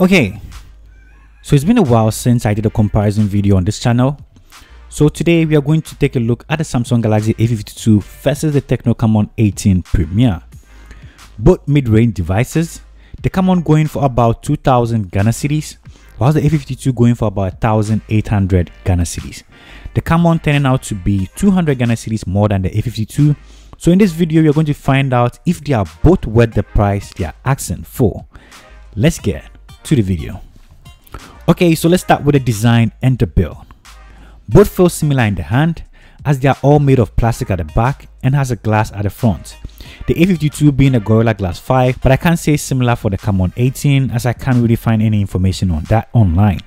Okay, so it's been a while since I did a comparison video on this channel. So today we are going to take a look at the Samsung Galaxy A52 versus the Tecno Camon 18 Premier. Both mid-range devices, the Camon going for about 2000 Ghana cedis, while the A52 going for about 1800 Ghana cedis. The Camon turning out to be 200 Ghana cedis more than the A52. So in this video, we are going to find out if they are both worth the price they are asking for. Let's get to the video. Okay, so let's start with the design and the build. Both feel similar in the hand as they are all made of plastic at the back and has a glass at the front. The A52 being a Gorilla Glass 5, but I can't say similar for the Camon 18 as I can't really find any information on that online.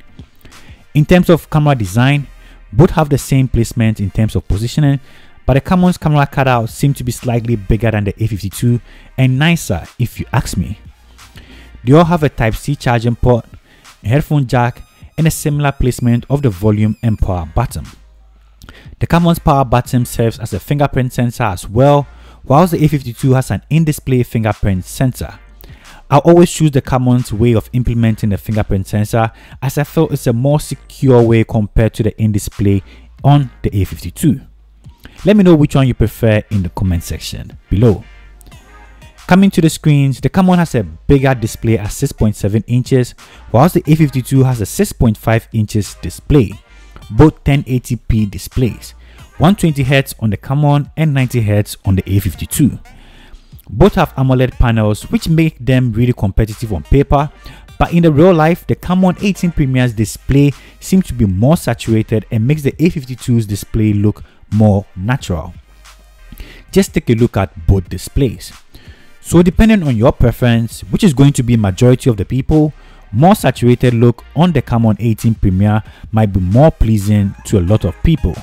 In terms of camera design, both have the same placement in terms of positioning, but the Camon's camera cutout seem to be slightly bigger than the A52 and nicer if you ask me. They all have a Type-C charging port, a headphone jack, and a similar placement of the volume and power button. The Camon's power button serves as a fingerprint sensor as well, whilst the A52 has an in-display fingerprint sensor. I always choose the Camon's way of implementing the fingerprint sensor as I feel it's a more secure way compared to the in-display on the A52. Let me know which one you prefer in the comment section below. Coming to the screens, the Camon has a bigger display at 6.7 inches, whilst the A52 has a 6.5 inches display, both 1080p displays, 120Hz on the Camon and 90Hz on the A52. Both have AMOLED panels which make them really competitive on paper, but in the real life, the Camon 18 Premier's display seems to be more saturated and makes the A52's display look more natural. Just take a look at both displays. So depending on your preference, which is going to be majority of the people, more saturated look on the Camon 18 Premier might be more pleasing to a lot of people.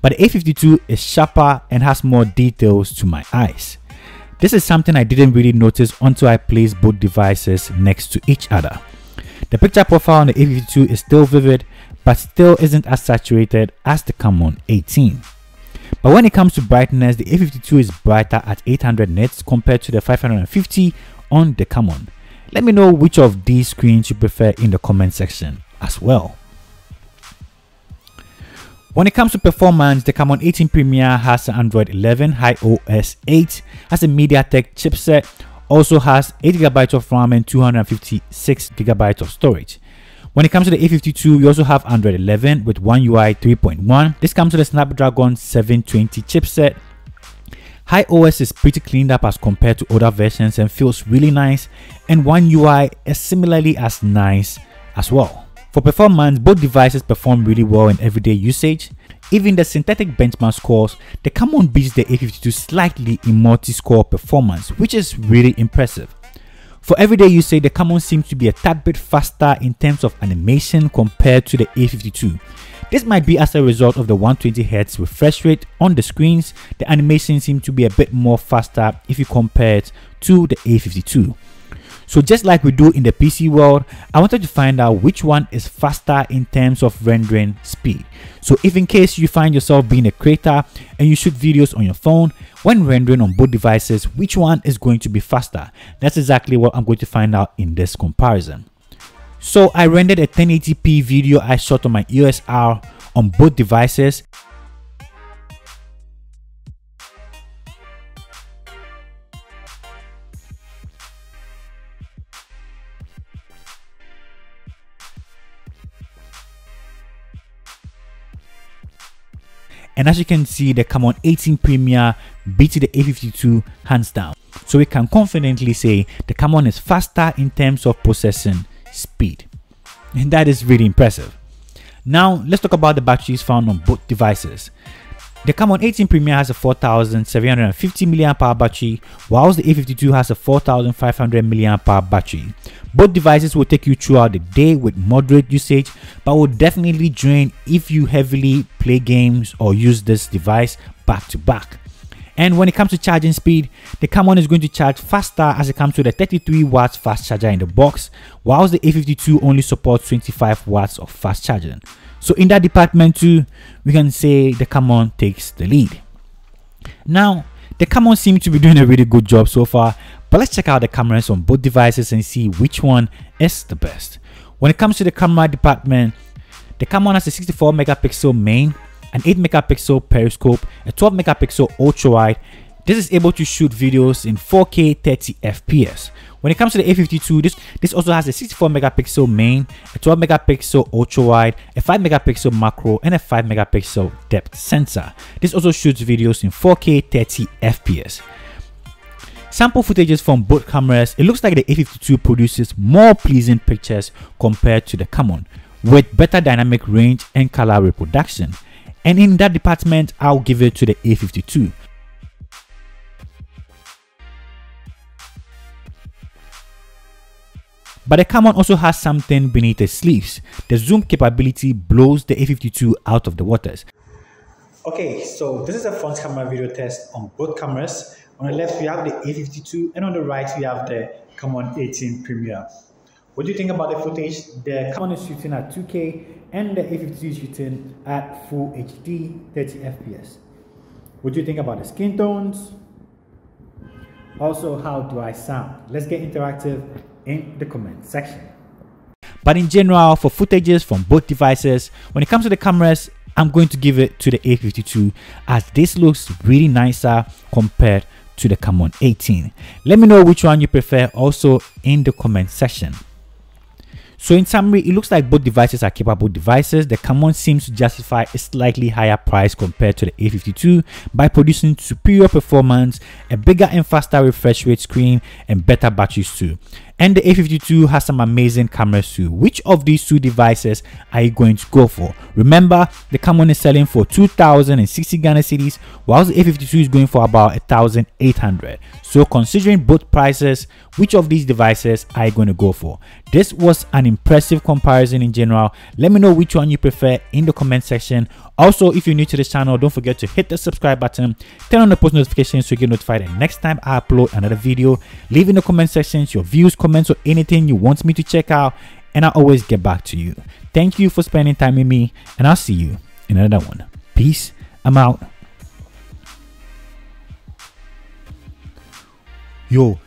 But the A52 is sharper and has more details to my eyes. This is something I didn't really notice until I placed both devices next to each other. The picture profile on the A52 is still vivid, but still isn't as saturated as the Camon 18. But when it comes to brightness, the A52 is brighter at 800 nits compared to the 550 on the Camon. Let me know which of these screens you prefer in the comment section as well. When it comes to performance, the Camon 18 Premier has an Android 11 HiOS 8, has a MediaTek chipset, also has 8GB of RAM and 256GB of storage. When it comes to the A52, we also have Android 11 with One UI 3.1. This comes with a Snapdragon 720 chipset. HiOS is pretty cleaned up as compared to other versions and feels really nice and One UI is similarly as nice as well. For performance, both devices perform really well in everyday usage. Even the synthetic benchmark scores, the Camon beats the A52 slightly in multi-score performance, which is really impressive. For everyday usage, the Camon seems to be a tad bit faster in terms of animation compared to the A52. This might be as a result of the 120Hz refresh rate on the screens, the animation seems to be a bit more faster if you compare it to the A52. So just like we do in the PC world, I wanted to find out which one is faster in terms of rendering speed. So if in case you find yourself being a creator and you shoot videos on your phone, when rendering on both devices, which one is going to be faster? That's exactly what I'm going to find out in this comparison. So I rendered a 1080p video I shot on my EOS R on both devices And as you can see, the Camon 18 Premier beats the A52 hands down. So we can confidently say the Camon is faster in terms of processing speed. And that is really impressive. Now let's talk about the batteries found on both devices. The Camon 18 Premier has a 4750 mAh battery, whilst the A52 has a 4500 mAh battery. Both devices will take you throughout the day with moderate usage, but will definitely drain if you heavily play games or use this device back to back. And when it comes to charging speed, the Camon is going to charge faster as it comes to the 33 watts fast charger in the box, whilst the A52 only supports 25 watts of fast charging. So in that department too, we can say the Camon takes the lead. Now, the Camon seems to be doing a really good job so far, But let's check out the cameras on both devices and see which one is the best. When it comes to the camera department, the Camon has a 64 megapixel main, an 8 megapixel periscope, a 12 megapixel ultra wide. This is able to shoot videos in 4K 30 FPS. When it comes to the A52, this, this also has a 64 megapixel main, a 12 megapixel ultra wide, a 5 megapixel macro, and a 5 megapixel depth sensor. This also shoots videos in 4K 30 FPS. Sample footages from both cameras, it looks like the A52 produces more pleasing pictures compared to the Camon, with better dynamic range and color reproduction. And in that department, I'll give it to the A52. But the Camon also has something beneath the sleeves. The zoom capability blows the A52 out of the waters. Okay, so this is a front camera video test on both cameras. On the left, we have the A52, and on the right, we have the Camon 18 Premier. What do you think about the footage? The Camon is shooting at 2K, and the A52 is shooting at Full HD 30 FPS. What do you think about the skin tones? Also, how do I sound? Let's get interactive in the comment section. But in general, for footages from both devices, when it comes to the cameras, I'm going to give it to the A52 as this looks really nicer compared to the Camon 18. Let me know which one you prefer also in the comment section. So in summary, it looks like both devices are capable devices. The Camon seems to justify a slightly higher price compared to the A52 by producing superior performance, a bigger and faster refresh rate screen, and better batteries too. And the A52 has some amazing cameras too. Which of these two devices are you going to go for? Remember, the Camon is selling for 2060 Ghana cedis, whilst the A52 is going for about 1800. So considering both prices, which of these devices are you going to go for? This was an impressive comparison in general. Let me know which one you prefer in the comment section. Also, if you're new to this channel, don't forget to hit the subscribe button, turn on the post notifications so you get notified the next time I upload another video. Leave in the comment sections your views, comments, or anything you want me to check out, and I'll always get back to you. Thank you for spending time with me, and I'll see you in another one. Peace. I'm out. Yo,